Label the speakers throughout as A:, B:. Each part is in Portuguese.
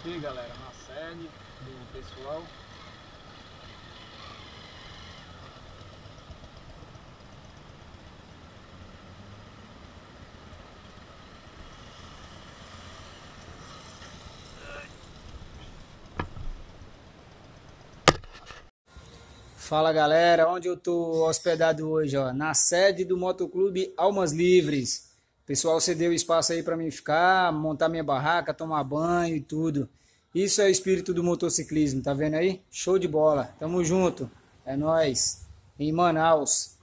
A: aqui, galera, na sede do pessoal. Fala galera, onde eu tô hospedado hoje, ó, na sede do Motoclube Almas Livres. Pessoal cedeu espaço aí para mim ficar, montar minha barraca, tomar banho e tudo. Isso é o espírito do motociclismo, tá vendo aí? Show de bola. Tamo junto. É nós em Manaus.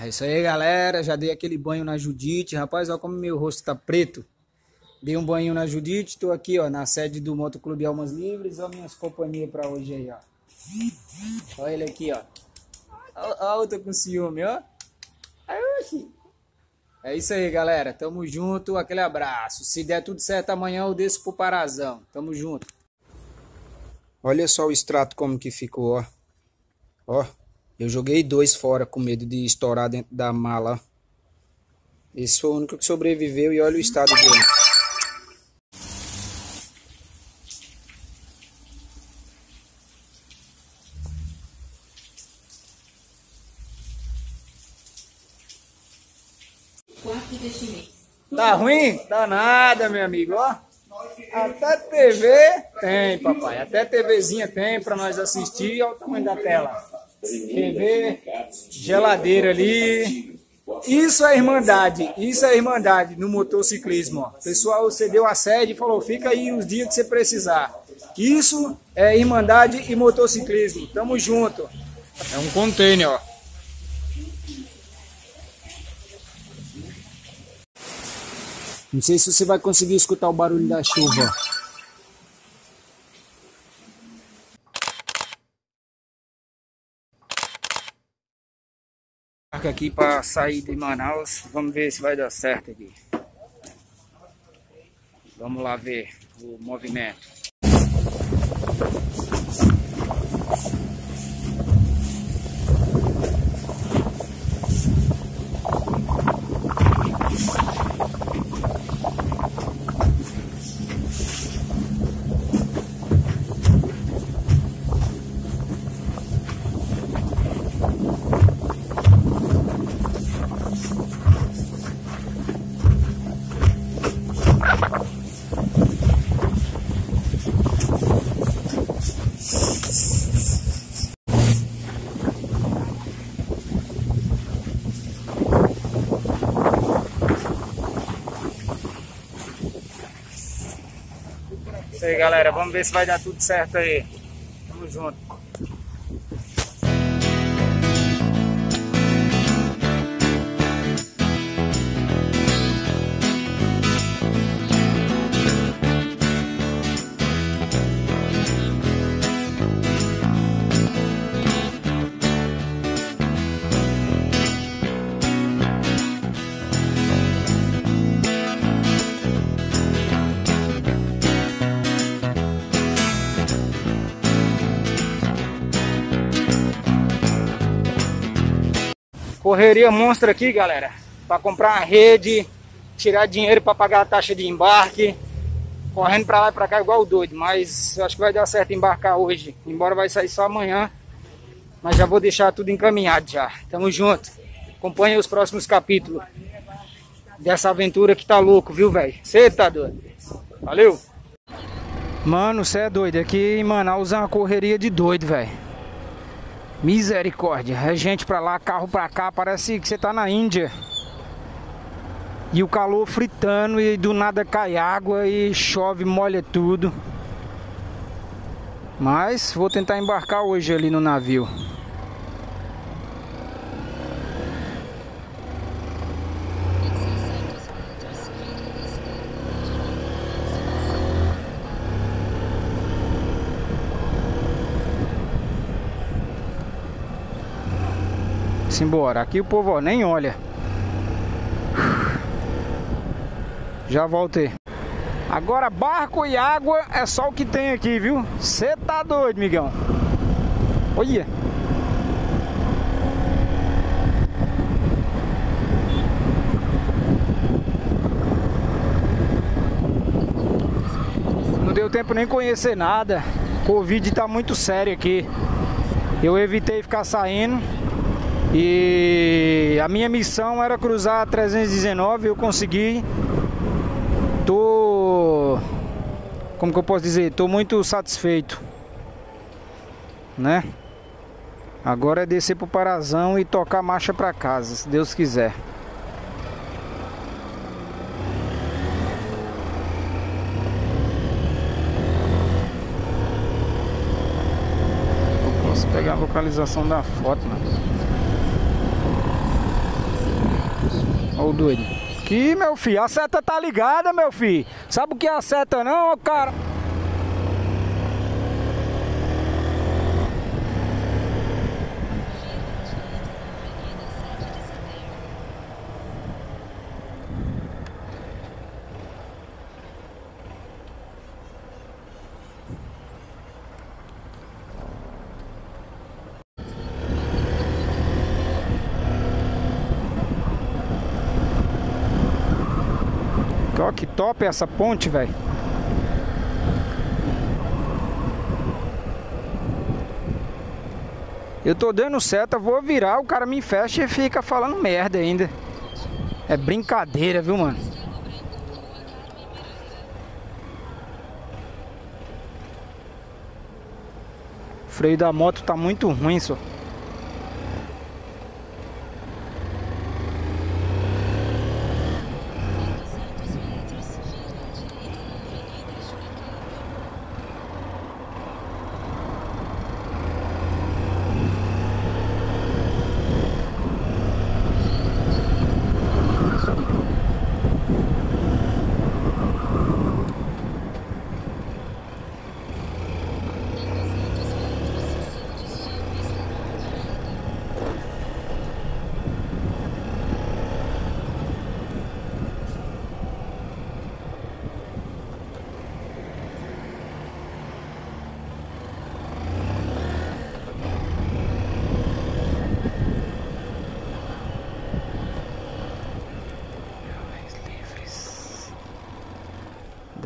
A: É isso aí, galera. Já dei aquele banho na Judite. Rapaz, olha como meu rosto tá preto. Dei um banho na Judite, tô aqui, ó, na sede do Motoclube Almas Livres. Olha minhas companhias para hoje aí, ó. Olha ele aqui, ó. Olha eu tô com ciúme, ó. É isso aí, galera. Tamo junto. Aquele abraço. Se der tudo certo amanhã, eu desço pro Parazão. Tamo junto. Olha só o extrato como que ficou, ó. Ó. Eu joguei dois fora com medo de estourar dentro da mala. Esse foi o único que sobreviveu e olha o estado dele. Tá ruim? Tá nada, meu amigo, ó. Até TV tem, papai. Até TVzinha tem para nós assistir. Olha o tamanho da tela. TV, geladeira ali. Isso é irmandade. Isso é irmandade no motociclismo. Ó. O pessoal cedeu a sede e falou: fica aí os dias que você precisar. Isso é irmandade e motociclismo. Tamo junto. É um container, ó. Não sei se você vai conseguir escutar o barulho da chuva. aqui para sair de Manaus. Vamos ver se vai dar certo aqui. Vamos lá ver o movimento. Aí, galera. Vamos ver se vai dar tudo certo aí. Tamo junto. Correria monstra aqui, galera. Para comprar uma rede, tirar dinheiro para pagar a taxa de embarque. Correndo para lá e para cá igual doido. Mas acho que vai dar certo embarcar hoje. Embora vai sair só amanhã. Mas já vou deixar tudo encaminhado já. Tamo junto. Acompanhe os próximos capítulos dessa aventura que tá louco, viu, velho? Você tá doido? Valeu! Mano, você é doido. Aqui em Manaus é uma correria de doido, velho. Misericórdia, é gente pra lá, carro pra cá, parece que você tá na Índia. E o calor fritando e do nada cai água e chove, molha tudo. Mas vou tentar embarcar hoje ali no navio. Simbora. Aqui o povo ó, nem olha. Já voltei. Agora barco e água é só o que tem aqui, viu? Você tá doido, migão. Olha. Não deu tempo nem conhecer nada. Covid tá muito sério aqui. Eu evitei ficar saindo. E a minha missão era cruzar a 319, eu consegui. Tô como que eu posso dizer? Tô muito satisfeito. Né? Agora é descer pro Parazão e tocar marcha para casa, se Deus quiser. Posso pegar a localização da foto, mano. Olha o doido. Que, meu filho, a seta tá ligada, meu filho. Sabe o que é a seta não, cara? Ó, que top essa ponte, velho. Eu tô dando seta, vou virar, o cara me fecha e fica falando merda ainda. É brincadeira, viu, mano? O freio da moto tá muito ruim, só.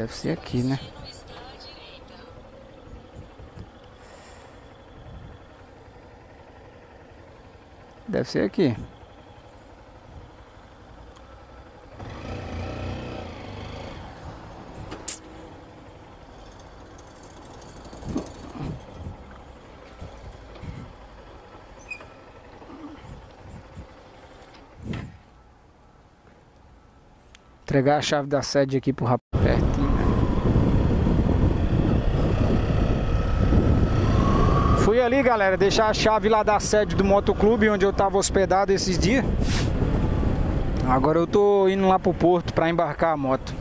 A: Deve ser aqui, né? Deve ser aqui. Entregar a chave da sede aqui pro rapaz ali, galera, deixar a chave lá da sede do motoclube onde eu tava hospedado esses dias. Agora eu tô indo lá pro porto para embarcar a moto.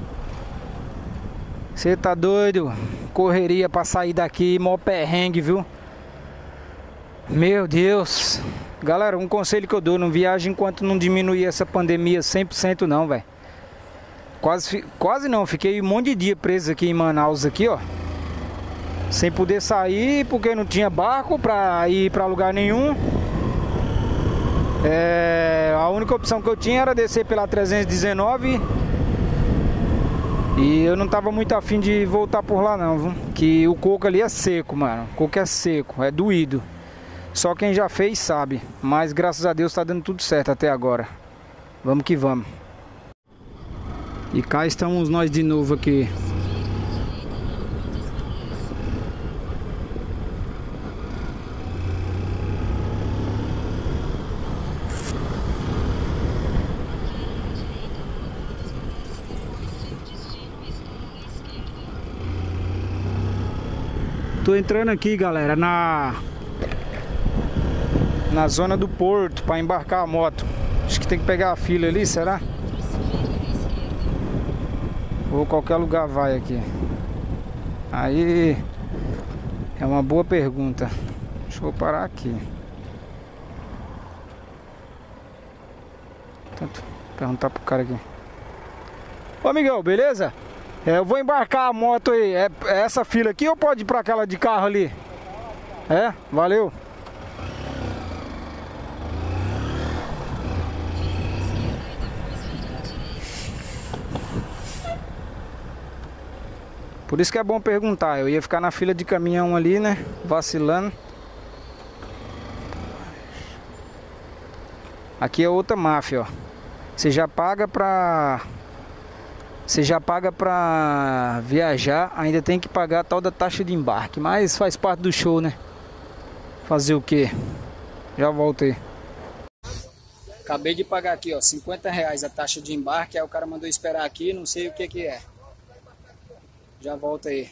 A: Você tá doido? Correria para sair daqui, mó perrengue, viu? Meu Deus. Galera, um conselho que eu dou, não viaje enquanto não diminuir essa pandemia 100% não, velho. Quase, quase não, fiquei um monte de dia preso aqui em Manaus aqui, ó. Sem poder sair porque não tinha barco pra ir pra lugar nenhum. É, a única opção que eu tinha era descer pela 319 e eu não tava muito afim de voltar por lá não, viu? Que o coco ali é seco, mano. O coco é seco, é doído. Só quem já fez sabe. Mas graças a Deus tá dando tudo certo até agora. Vamos que vamos. E cá estamos nós de novo aqui. Tô entrando aqui, galera, na na zona do porto para embarcar a moto. Acho que tem que pegar a fila ali, será? Ou qualquer lugar vai aqui. Aí é uma boa pergunta. Deixa eu parar aqui. Tanto perguntar pro cara aqui. Ô Miguel, beleza? É, eu vou embarcar a moto aí. É, é essa fila aqui ou pode ir pra aquela de carro ali? É? Valeu. Por isso que é bom perguntar. Eu ia ficar na fila de caminhão ali, né? Vacilando. Aqui é outra máfia, ó. Você já paga pra... Você já paga pra viajar, ainda tem que pagar a tal da taxa de embarque. Mas faz parte do show, né? Fazer o quê? Já voltei. Acabei de pagar aqui, ó, 50 reais a taxa de embarque. Aí o cara mandou esperar aqui, não sei o que que é. Já volta aí.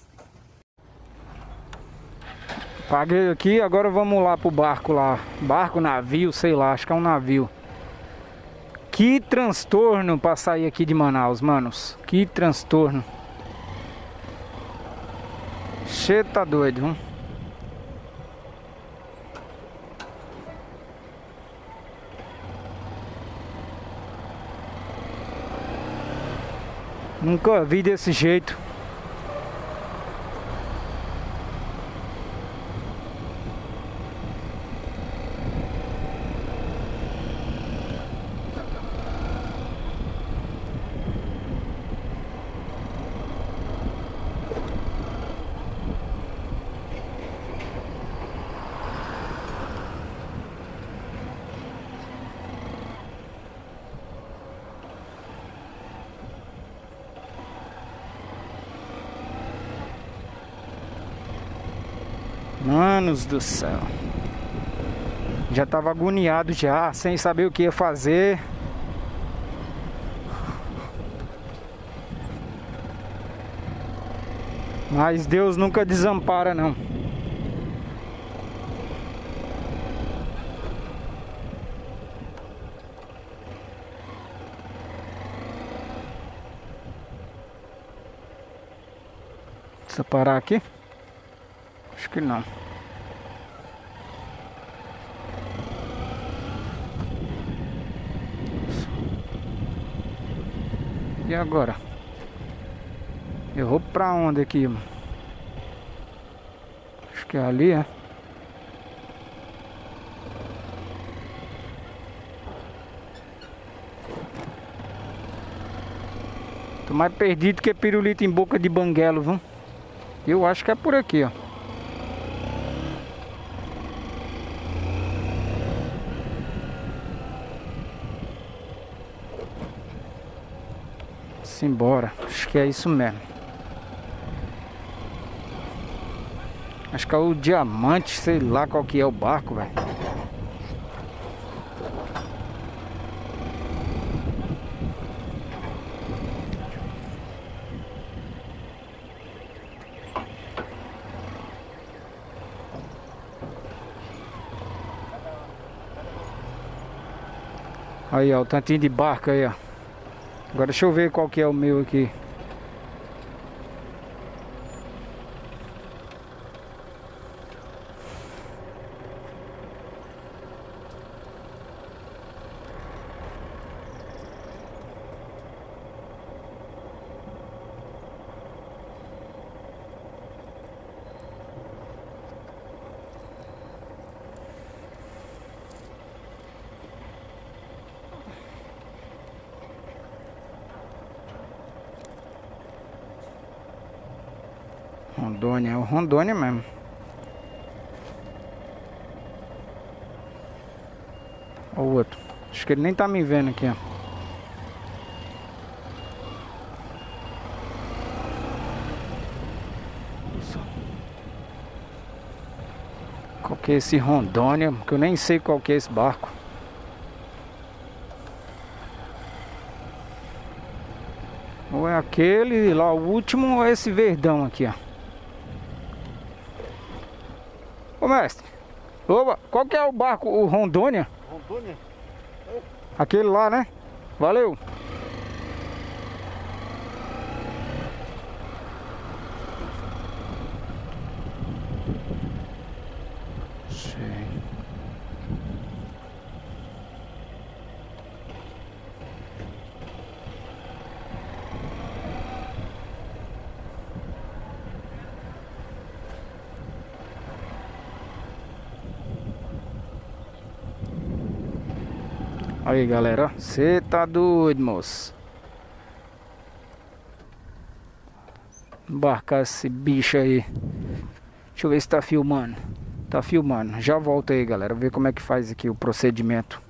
A: Paguei aqui, agora vamos lá pro barco lá. Barco, navio, sei lá, acho que é um navio. Que transtorno pra sair aqui de Manaus, manos. Que transtorno. Che tá doido, viu? Nunca vi desse jeito. Manos do céu. Já tava agoniado já, sem saber o que ia fazer. Mas Deus nunca desampara não. Precisa parar aqui? Acho que não. E agora? Eu vou pra onde aqui, mano? Acho que é ali, é? Tô mais perdido que pirulito em boca de banguelo, viu? Eu acho que é por aqui, ó. Embora. Acho que é isso mesmo. Acho que é o diamante, sei lá qual que é o barco, velho. Aí, ó, o tantinho de barco aí, ó. Agora deixa eu ver qual que é o meu aqui. Rondônia, é o Rondônia mesmo. Olha o outro. Acho que ele nem tá me vendo aqui, ó. Qual que é esse Rondônia? Que eu nem sei qual que é esse barco. Ou é aquele lá, o último ou é esse verdão aqui, ó. Ô mestre, opa, qual que é o barco, o Rondônia? Rondônia? Aquele lá, né? Valeu! Aí galera, você tá doido, moço. embarcar esse bicho aí. Deixa eu ver se tá filmando. Tá filmando. Já volto aí, galera. Ver como é que faz aqui o procedimento.